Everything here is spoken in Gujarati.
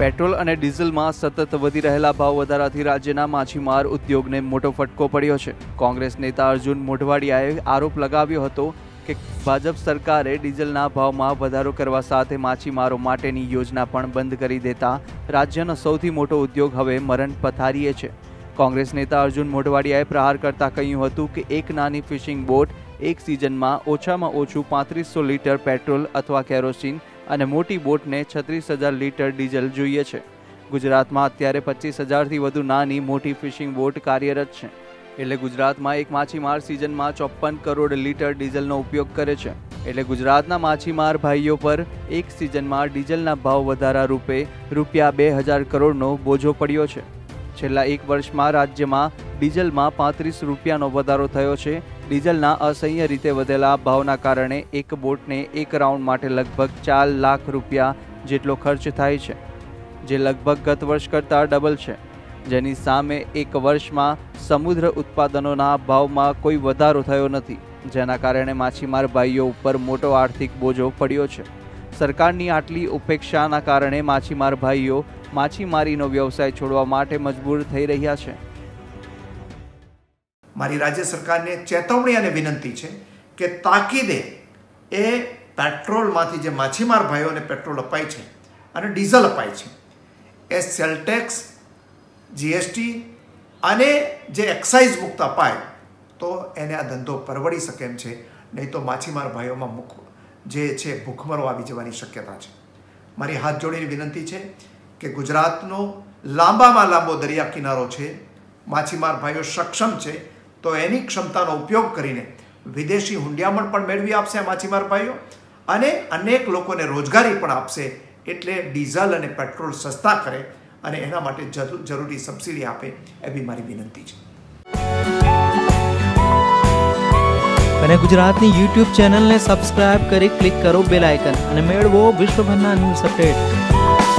પેટ્રોલ અને ડીઝલમાં સતત વધી રહેલા ભાવ વધારાથી રાજ્યના માછીમાર ઉદ્યોગને મોટો ફટકો પડ્યો છે. કોંગ્રેસ નેતા અર્જુન મોઢવાડિયાએ આરોપ લગાવ્યો હતો કે ભાજપ સરકારે ડીઝલના ભાવમાં વધારો કરવા સાથે માછીમારો માટેની યોજના પણ બંધ કરી દેતા રાજ્યનો સૌથી મોટો ઉદ્યોગ હવે મરણ પથારીએ છે. કોંગ્રેસ નેતા અર્જુન મોઢવાડિયાએ પ્રહાર કરતા કહ્યું હતું કે એક નાની ફિશિંગ બોટ એક સિઝનમાં ઓછામાં ઓછું પાંત્રીસો લીટર પેટ્રોલ અથવા કેરોસીન અને મોટી બોટને છત્રીસ હજાર લીટર ડીઝલ જોઈએ છે. ગુજરાતમાં અત્યારે પચીસ હજારથી વધુ નાની મોટી ફિશિંગ બોટ કાર્યરત છે. એટલે ગુજરાતમાં એક માછીમાર સિઝનમાં ચોપ્પન કરોડ લીટર ડીઝલનો ઉપયોગ કરે છે. એટલે ગુજરાતના માછીમાર ભાઈઓ પર એક સિઝનમાં ડીઝલના ભાવ વધારા રૂપે રૂપિયા બે હજાર કરોડનો બોજો પડ્યો છે. છેલ્લા એક વર્ષમાં રાજ્યમાં ડીઝલમાં પાંત્રીસ રૂપિયાનો વધારો થયો છે. ડીઝલના અસહ્ય રીતે વધેલા ભાવના કારણે એક બોટને એક રાઉન્ડ માટે લગભગ ચાર લાખ રૂપિયા જેટલો ખર્ચ થાય છે, જે લગભગ ગત વર્ષ કરતાં ડબલ છે. જેની સામે એક વર્ષમાં સમુદ્ર ઉત્પાદનોના ભાવમાં કોઈ વધારો થયો નથી, જેના કારણે માછીમાર ભાઈઓ ઉપર મોટો આર્થિક બોજો પડ્યો છે. સરકારની આટલી ઉપેક્ષાના કારણે માછીમાર ભાઈઓ માછીમારીનો વ્યવસાય છોડવા માટે મજબૂર થઈ રહ્યા છે. મારી રાજ્ય સરકારને ચેતવણી અને વિનંતી છે કે તાકીદે એ પેટ્રોલમાંથી જે માછીમાર ભાઈઓને પેટ્રોલ અપાય છે અને ડીઝલ અપાય છે, એ સેલટેક્સ જીએસટી અને જે એક્સાઇઝ મુક્ત અપાય, તો એને આ ધંધો પરવડી શકે એમ છે. નહીં તો માછીમાર ભાઈઓમાં મુખ જે છે ભૂખમરો આવી જવાની શક્યતા છે. મારી હાથ જોડીની વિનંતી છે કે ગુજરાતનો લાંબામાં લાંબો દરિયા કિનારો છે, માછીમાર ભાઈઓ સક્ષમ છે તો એની ક્ષમતાનો ઉપયોગ કરીને વિદેશી હુંડિયામણ પણ મેળવી આપશે માછીમાર ભાઈઓ. અને અનેક લોકોને રોજગારી પણ આપશે એટલે ડીઝલ અને પેટ્રોલ સસ્તા કરે અને એના માટે જરૂરી સબસિડી આપે એવી મારી વિનંતી છે. અને ગુજરાતની યુટ્યુબ ચેનલને સબસ્ક્રાઇબ કરી ક્લિક કરો બેલ આઇકન અને મેળવો વિશ્વભરના ન્યૂઝ અપડેટ